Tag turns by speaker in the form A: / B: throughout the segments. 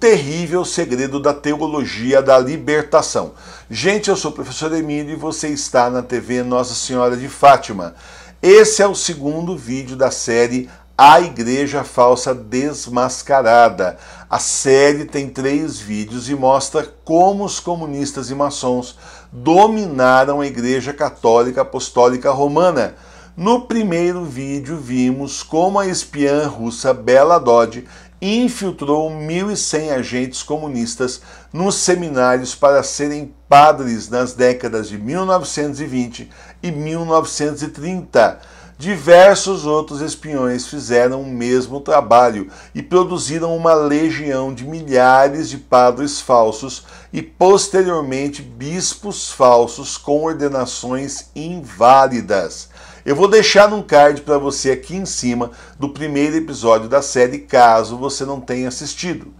A: terrível segredo da teologia da libertação. Gente, eu sou o professor Emílio e você está na TV Nossa Senhora de Fátima. Esse é o segundo vídeo da série A Igreja Falsa Desmascarada. A série tem três vídeos e mostra como os comunistas e maçons dominaram a Igreja Católica Apostólica Romana. No primeiro vídeo, vimos como a espiã russa Bela Dodge infiltrou 1.100 agentes comunistas nos seminários para serem padres nas décadas de 1920 e 1930. Diversos outros espiões fizeram o mesmo trabalho e produziram uma legião de milhares de padres falsos e, posteriormente, bispos falsos com ordenações inválidas. Eu vou deixar um card para você aqui em cima do primeiro episódio da série, caso você não tenha assistido.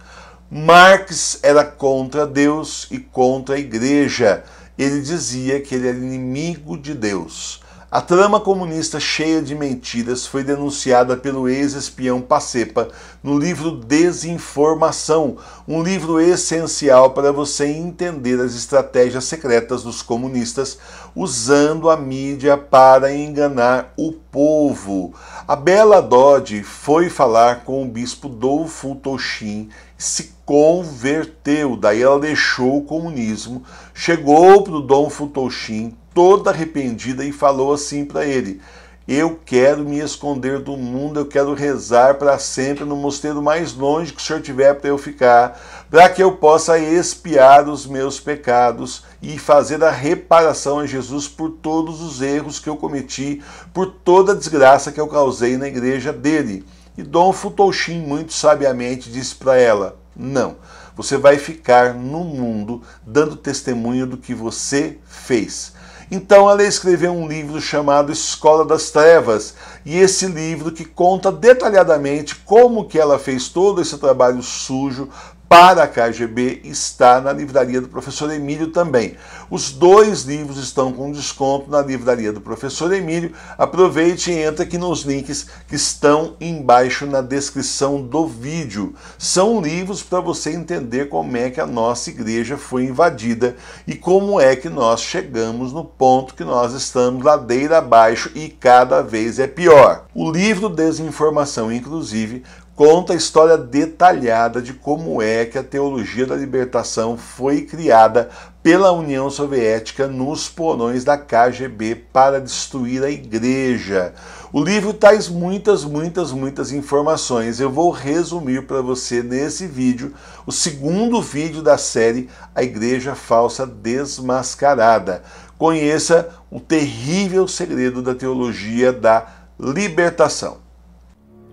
A: Marx era contra Deus e contra a igreja. Ele dizia que ele era inimigo de Deus. A trama comunista cheia de mentiras foi denunciada pelo ex-espião Pacepa no livro Desinformação, um livro essencial para você entender as estratégias secretas dos comunistas usando a mídia para enganar o povo. A Bela Dodge foi falar com o bispo Dolfo Toshin se converteu, daí ela deixou o comunismo, chegou para o Dom Futoshin, toda arrependida e falou assim para ele: Eu quero me esconder do mundo, eu quero rezar para sempre no mosteiro mais longe que o senhor tiver para eu ficar, para que eu possa expiar os meus pecados e fazer a reparação a Jesus por todos os erros que eu cometi, por toda a desgraça que eu causei na igreja dele. E Dom Futoshin muito sabiamente disse para ela: Não, você vai ficar no mundo dando testemunho do que você fez. Então ela escreveu um livro chamado Escola das Trevas, e esse livro que conta detalhadamente como que ela fez todo esse trabalho sujo para a KGB está na livraria do professor Emílio também. Os dois livros estão com desconto na livraria do professor Emílio. Aproveite e entre aqui nos links que estão embaixo na descrição do vídeo. São livros para você entender como é que a nossa igreja foi invadida e como é que nós chegamos no ponto que nós estamos ladeira abaixo e cada vez é pior. O livro Desinformação, inclusive, conta a história detalhada de como é que a teologia da libertação foi criada pela União Soviética nos porões da KGB para destruir a igreja. O livro traz muitas, muitas, muitas informações. Eu vou resumir para você nesse vídeo, o segundo vídeo da série A Igreja Falsa Desmascarada. Conheça o terrível segredo da teologia da libertação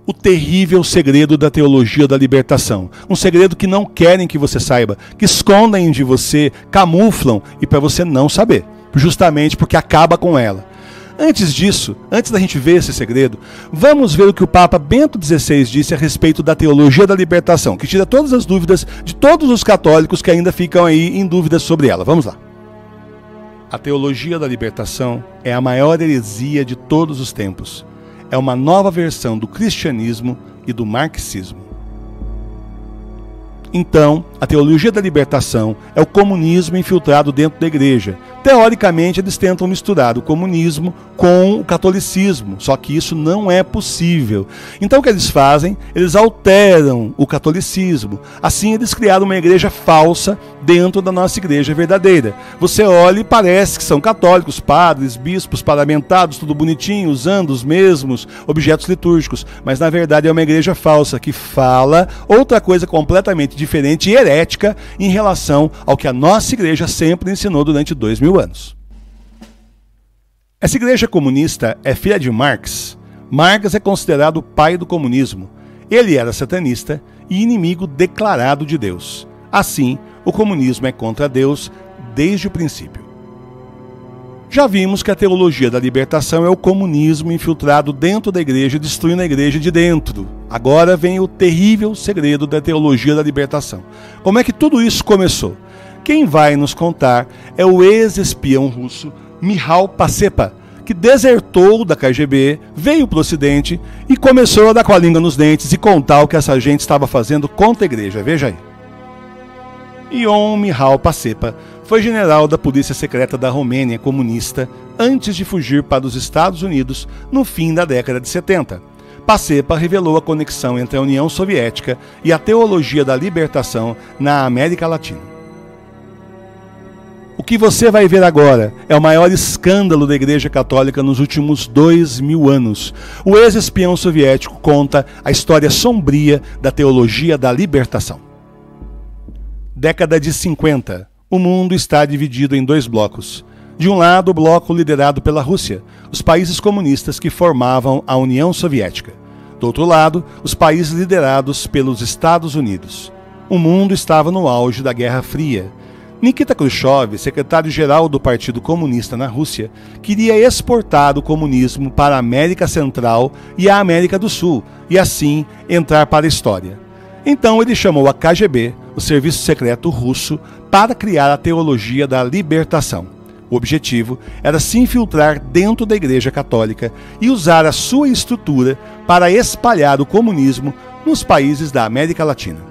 B: o terrível segredo da teologia da libertação. Um segredo que não querem que você saiba, que escondem de você, camuflam e para você não saber, justamente porque acaba com ela. Antes disso, antes da gente ver esse segredo, vamos ver o que o Papa Bento XVI disse a respeito da teologia da libertação, que tira todas as dúvidas de todos os católicos que ainda ficam aí em dúvidas sobre ela. Vamos lá. A teologia da libertação é a maior heresia de todos os tempos é uma nova versão do cristianismo e do marxismo. Então, a teologia da libertação é o comunismo infiltrado dentro da igreja. Teoricamente, eles tentam misturar o comunismo com o catolicismo, só que isso não é possível. Então, o que eles fazem? Eles alteram o catolicismo. Assim, eles criaram uma igreja falsa dentro da nossa igreja verdadeira. Você olha e parece que são católicos, padres, bispos, parlamentados, tudo bonitinho, usando os mesmos objetos litúrgicos, mas na verdade é uma igreja falsa que fala outra coisa completamente diferente e herética em relação ao que a nossa igreja sempre ensinou durante dois mil anos. Essa igreja comunista é filha de Marx. Marx é considerado o pai do comunismo. Ele era satanista e inimigo declarado de Deus. Assim, o comunismo é contra Deus desde o princípio. Já vimos que a teologia da libertação é o comunismo infiltrado dentro da igreja, destruindo a igreja de dentro. Agora vem o terrível segredo da teologia da libertação. Como é que tudo isso começou? Quem vai nos contar é o ex-espião russo Mihal Pacepa, que desertou da KGB, veio para o Ocidente e começou a dar com a língua nos dentes e contar o que essa gente estava fazendo contra a igreja. Veja aí. Ion Mihal Pacepa foi general da polícia secreta da Romênia comunista antes de fugir para os Estados Unidos no fim da década de 70. Pacepa revelou a conexão entre a União Soviética e a teologia da libertação na América Latina. O que você vai ver agora é o maior escândalo da Igreja Católica nos últimos dois mil anos. O ex-espião soviético conta a história sombria da teologia da libertação. Década de 50. O mundo está dividido em dois blocos. De um lado, o bloco liderado pela Rússia, os países comunistas que formavam a União Soviética. Do outro lado, os países liderados pelos Estados Unidos. O mundo estava no auge da Guerra Fria. Nikita Khrushchev, secretário-geral do Partido Comunista na Rússia, queria exportar o comunismo para a América Central e a América do Sul, e assim entrar para a história. Então ele chamou a KGB, o serviço secreto russo, para criar a teologia da libertação. O objetivo era se infiltrar dentro da Igreja Católica e usar a sua estrutura para espalhar o comunismo nos países da América Latina.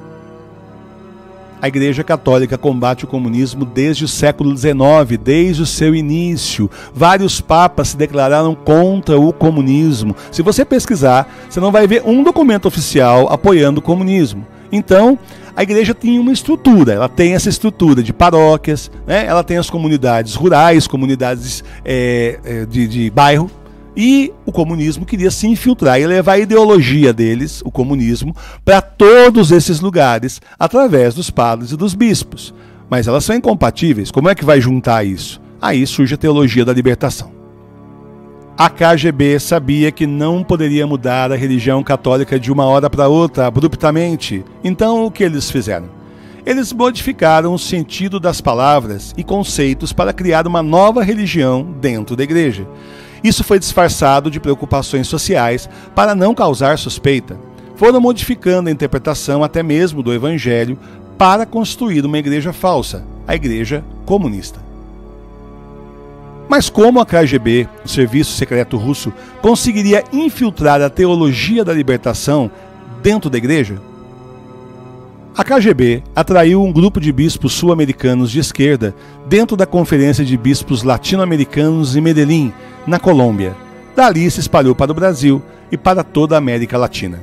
B: A Igreja Católica combate o comunismo desde o século XIX, desde o seu início. Vários papas se declararam contra o comunismo. Se você pesquisar, você não vai ver um documento oficial apoiando o comunismo. Então, a igreja tinha uma estrutura, ela tem essa estrutura de paróquias, né? ela tem as comunidades rurais, comunidades é, de, de bairro, e o comunismo queria se infiltrar e levar a ideologia deles, o comunismo, para todos esses lugares através dos padres e dos bispos. Mas elas são incompatíveis. Como é que vai juntar isso? Aí surge a teologia da libertação. A KGB sabia que não poderia mudar a religião católica de uma hora para outra, abruptamente. Então, o que eles fizeram? Eles modificaram o sentido das palavras e conceitos para criar uma nova religião dentro da igreja. Isso foi disfarçado de preocupações sociais para não causar suspeita. Foram modificando a interpretação até mesmo do evangelho para construir uma igreja falsa, a igreja comunista. Mas como a KGB, o serviço secreto russo, conseguiria infiltrar a teologia da libertação dentro da igreja? A KGB atraiu um grupo de bispos sul-americanos de esquerda dentro da Conferência de Bispos Latino-Americanos em Medellín, na Colômbia. Dali se espalhou para o Brasil e para toda a América Latina.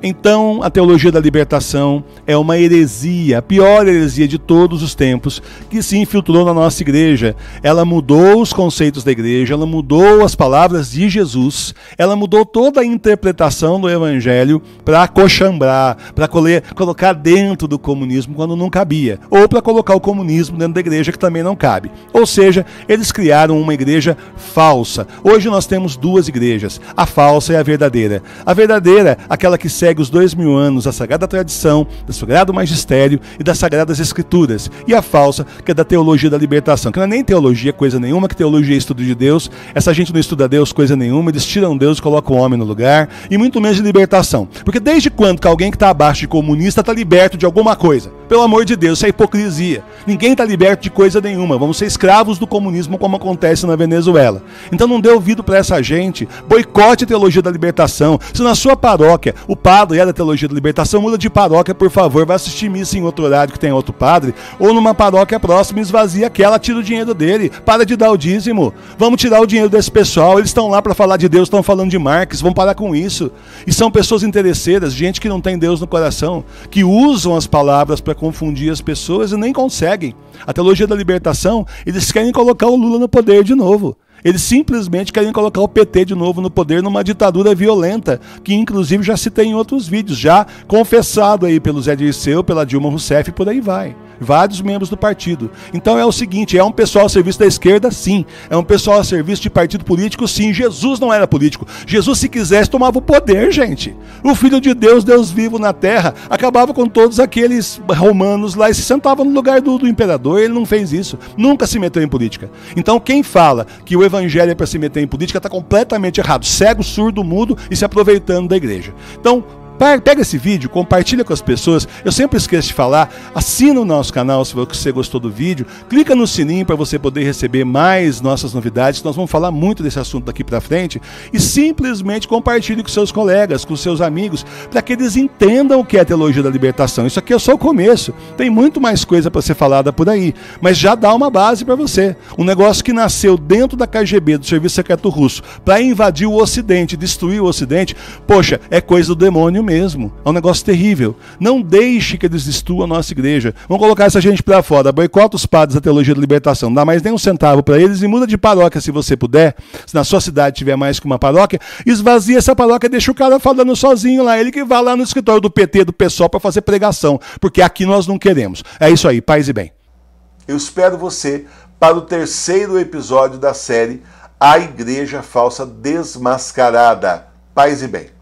B: Então, a teologia da libertação é uma heresia, a pior heresia de todos os tempos, que se infiltrou na nossa igreja. Ela mudou os conceitos da igreja, ela mudou as palavras de Jesus, ela mudou toda a interpretação do evangelho para coxambrar, para colocar dentro do comunismo quando não cabia, ou para colocar o comunismo dentro da igreja que também não cabe. Ou seja, eles criaram uma igreja falsa. Hoje nós temos duas igrejas, a falsa e a verdadeira. A verdadeira, aquela que serve segue os dois mil anos a sagrada tradição, do sagrado magistério e das sagradas escrituras, e a falsa, que é da teologia da libertação, que não é nem teologia coisa nenhuma, que teologia é estudo de Deus, essa gente não estuda Deus coisa nenhuma, eles tiram Deus e colocam o homem no lugar, e muito menos de libertação. Porque desde quando que alguém que está abaixo de comunista está liberto de alguma coisa? Pelo amor de Deus, isso é hipocrisia. Ninguém está liberto de coisa nenhuma. Vamos ser escravos do comunismo como acontece na Venezuela. Então não dê ouvido para essa gente. Boicote a teologia da libertação. Se na sua paróquia o padre é da teologia da libertação, muda de paróquia, por favor. Vai assistir missa em outro horário que tem outro padre. Ou numa paróquia próxima, esvazia aquela, tira o dinheiro dele. Para de dar o dízimo. Vamos tirar o dinheiro desse pessoal. Eles estão lá para falar de Deus, estão falando de Marx. Vamos parar com isso. E são pessoas interesseiras, gente que não tem Deus no coração, que usam as palavras para confundir as pessoas e nem conseguem. A teologia da libertação, eles querem colocar o Lula no poder de novo. Eles simplesmente querem colocar o PT de novo no poder numa ditadura violenta, que inclusive já se tem em outros vídeos, já confessado aí pelo Zé Dirceu, pela Dilma Rousseff e por aí vai vários membros do partido. Então é o seguinte: é um pessoal a serviço da esquerda, sim. É um pessoal a serviço de partido político, sim. Jesus não era político. Jesus, se quisesse, tomava o poder, gente. O Filho de Deus, Deus vivo na terra, acabava com todos aqueles romanos lá e se sentava no lugar do, do imperador. Ele não fez isso. Nunca se meteu em política. Então quem fala que o evangelho é para se meter em política está completamente errado. Cego, surdo, mudo e se aproveitando da igreja. Então, Pega esse vídeo, compartilha com as pessoas. Eu sempre esqueço de falar. Assina o nosso canal se você gostou do vídeo. Clica no sininho para você poder receber mais nossas novidades. Nós vamos falar muito desse assunto daqui para frente. E simplesmente compartilhe com seus colegas, com seus amigos, para que eles entendam o que é a teologia da libertação. Isso aqui é só o começo. Tem muito mais coisa para ser falada por aí. Mas já dá uma base para você. Um negócio que nasceu dentro da KGB, do Serviço Secreto Russo, para invadir o Ocidente, destruir o Ocidente, poxa, é coisa do demônio mesmo. É um negócio terrível. Não deixe que eles destruam a nossa igreja. Vamos colocar essa gente para fora. Boicota os padres da teologia da libertação. Não dá mais nem um centavo para eles e muda de paróquia se você puder. Se na sua cidade tiver mais que uma paróquia, esvazia essa paróquia e deixa o cara falando sozinho lá. Ele que vá lá no escritório do PT, do PSOL, para fazer pregação. Porque aqui nós não queremos. É isso aí. Paz e bem.
A: Eu espero você para o terceiro episódio da série A Igreja Falsa Desmascarada. Paz e bem.